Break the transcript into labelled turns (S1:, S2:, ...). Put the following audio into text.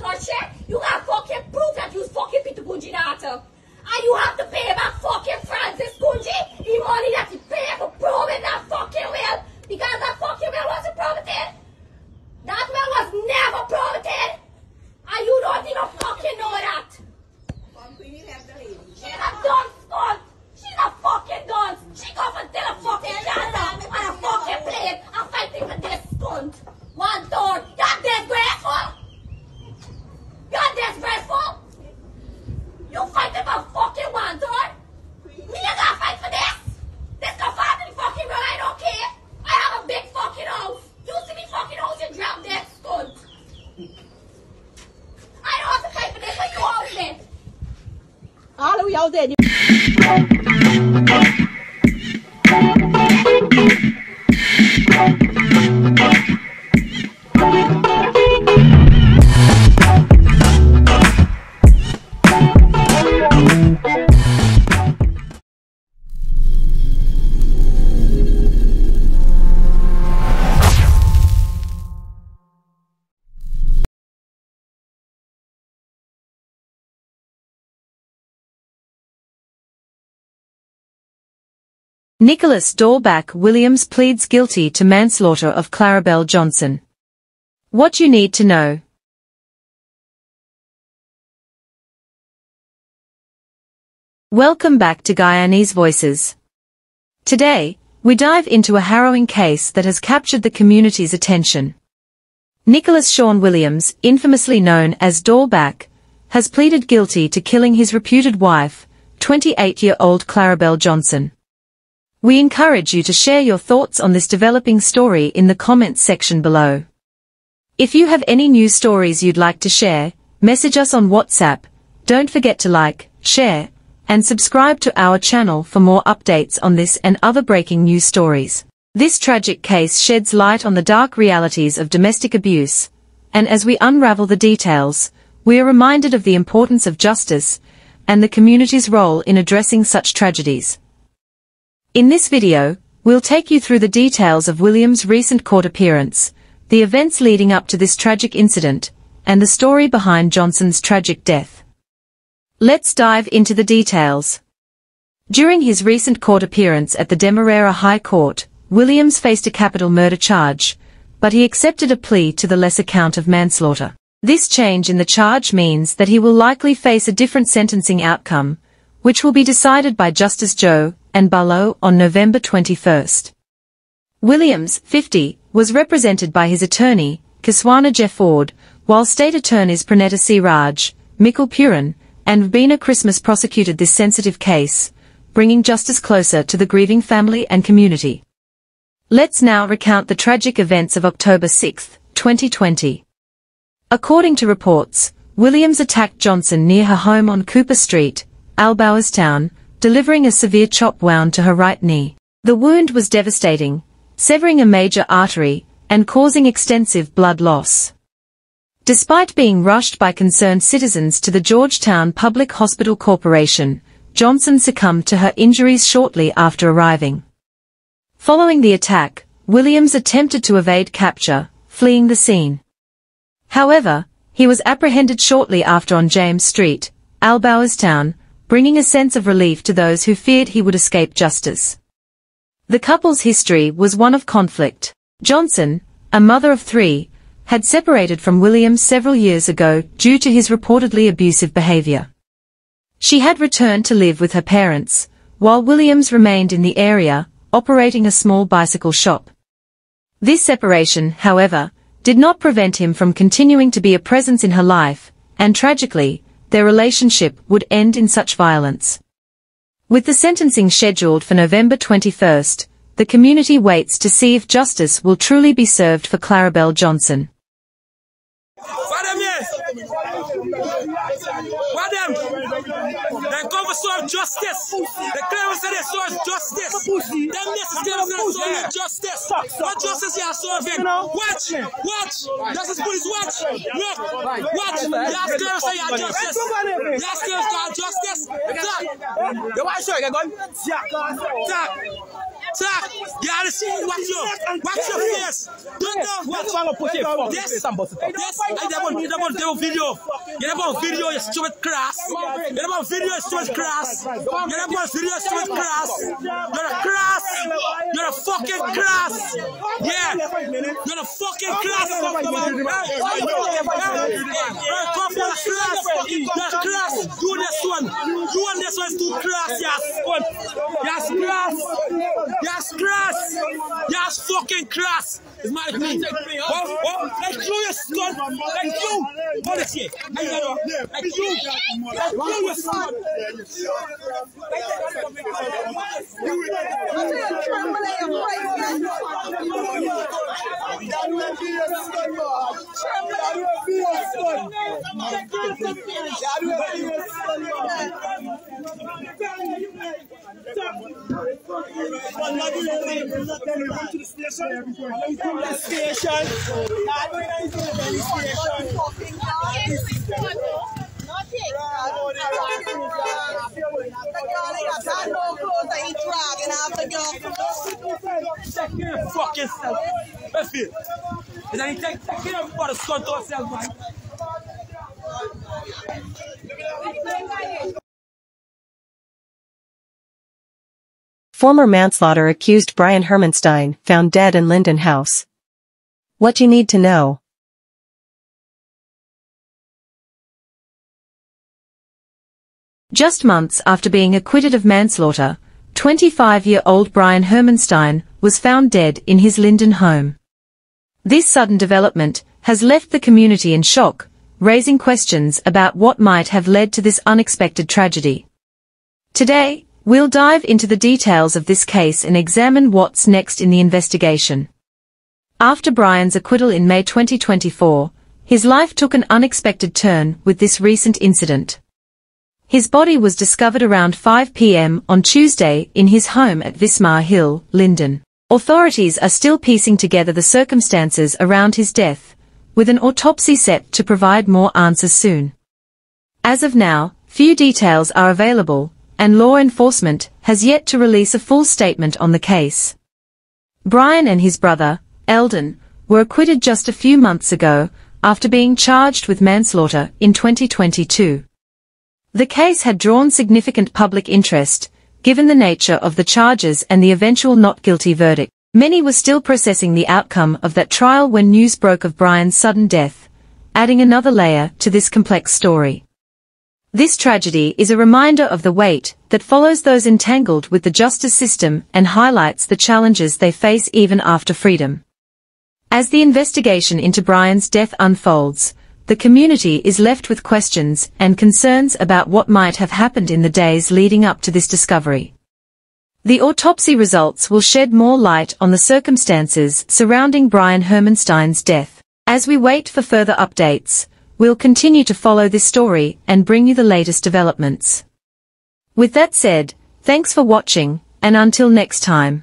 S1: want or shit, you got fucking proof that you fucking Peter Gunji daughter. And you have to pay back fucking Francis Gunji the money that he paid for proving that fucking will. Because that fucking will wasn't probated. That will was never probated. And you don't even fucking know that. She's a dumb scunt. She's a fucking dunce. She goes and tell a fucking Canada on a fucking plane and fighting with this scunt. One third. You're disgraceful. You're disgraceful. You fighting for fucking one third. Me you gotta fight for this. This no family fucking real. I don't care. I have a big fucking house. You see me fucking house and drop that scunt. I don't have to fight for this, but you own it.
S2: All of
S3: Nicholas Dhall Back Williams pleads guilty to manslaughter of Clarabel Johnson. What you need to know. Welcome back to Guyanese Voices. Today, we dive into a harrowing case that has captured the community's attention. Nicholas Sean Williams, infamously known as Dhall Back, has pleaded guilty to killing his reputed wife, 28-year-old Clarabel Johnson. We encourage you to share your thoughts on this developing story in the comments section below. If you have any news stories you'd like to share, message us on WhatsApp. Don't forget to like, share, and subscribe to our channel for more updates on this and other breaking news stories. This tragic case sheds light on the dark realities of domestic abuse, and as we unravel the details, we are reminded of the importance of justice and the community's role in addressing such tragedies. In this video, we'll take you through the details of William's recent court appearance, the events leading up to this tragic incident, and the story behind Johnson's tragic death. Let's dive into the details. During his recent court appearance at the Demerara High Court, Williams faced a capital murder charge, but he accepted a plea to the lesser count of manslaughter. This change in the charge means that he will likely face a different sentencing outcome, which will be decided by Justice Joe and Barlow on November 21. Williams, 50, was represented by his attorney, Kiswana Jefford, while state attorneys Pranetta C. Raj, Mikkel Purin, and Bina Christmas prosecuted this sensitive case, bringing justice closer to the grieving family and community. Let's now recount the tragic events of October 6, 2020. According to reports, Williams attacked Johnson near her home on Cooper Street, Albowers delivering a severe chop wound to her right knee. The wound was devastating, severing a major artery and causing extensive blood loss. Despite being rushed by concerned citizens to the Georgetown Public Hospital Corporation, Johnson succumbed to her injuries shortly after arriving. Following the attack, Williams attempted to evade capture, fleeing the scene. However, he was apprehended shortly after on James Street, Albouystown, bringing a sense of relief to those who feared he would escape justice. The couple's history was one of conflict. Johnson, a mother of three, had separated from Williams several years ago due to his reportedly abusive behavior. She had returned to live with her parents, while Williams remained in the area, operating a small bicycle shop. This separation, however, did not prevent him from continuing to be a presence in her life, and tragically, their relationship would end in such violence. With the sentencing scheduled for November 21, the community waits to see if justice will truly be served for Clarabel Johnson.
S4: Them? They come for serve justice. They claim to serve justice. Them this is justice you are serving? Watch, watch. Justice police, watch. Look, watch. Claim to say you are justice. Y'all claim justice. Talk.
S5: You want to show you gun?
S4: Talk. Talk. Yeah, this watch your watch your face. Don't know.
S5: What's wrong with pushing fuck
S4: Yes.
S5: face and bust it up?
S4: Yes, I never need about the video. You about video, you stupid cross. You about video, you stupid cross. You about video, you stupid cross. You're a cross. You're a fucking cross. Yeah. You're a fucking Come for the cross. You're a cross. You this one. You and this one is too cross. Yes, one. Yes, cross. Yes, cross. Yes, fucking cross. It's my me. Oh, oh, like you, you son. Like you. Hold it here. Like you. Like you. Like you, you son. Take care of fucking self. Let's feel. Is that take, take care of everybody, son, to yourself, man.
S3: Former manslaughter accused Brian Hermanstyne found dead in Linden House. What you need to know. Just months after being acquitted of manslaughter, 25-year-old Brian Hermanstyne was found dead in his Linden home. This sudden development has left the community in shock, raising questions about what might have led to this unexpected tragedy. Today, we'll dive into the details of this case and examine what's next in the investigation. After Brian's acquittal in May 2024, his life took an unexpected turn with this recent incident. His body was discovered around 5 p.m. on Tuesday in his home at Wismar Hill, Linden. Authorities are still piecing together the circumstances around his death, with an autopsy set to provide more answers soon. As of now, few details are available, and law enforcement has yet to release a full statement on the case. Brian and his brother, Eldon, were acquitted just a few months ago after being charged with manslaughter in 2022. The case had drawn significant public interest, given the nature of the charges and the eventual not guilty verdict. Many were still processing the outcome of that trial when news broke of Brian's sudden death, adding another layer to this complex story. This tragedy is a reminder of the weight that follows those entangled with the justice system and highlights the challenges they face even after freedom. As the investigation into Brian's death unfolds, the community is left with questions and concerns about what might have happened in the days leading up to this discovery. The autopsy results will shed more light on the circumstances surrounding Brian Hermanstyne's death. As we wait for further updates, We'll continue to follow this story and bring you the latest developments. With that said, thanks for watching, and until next time.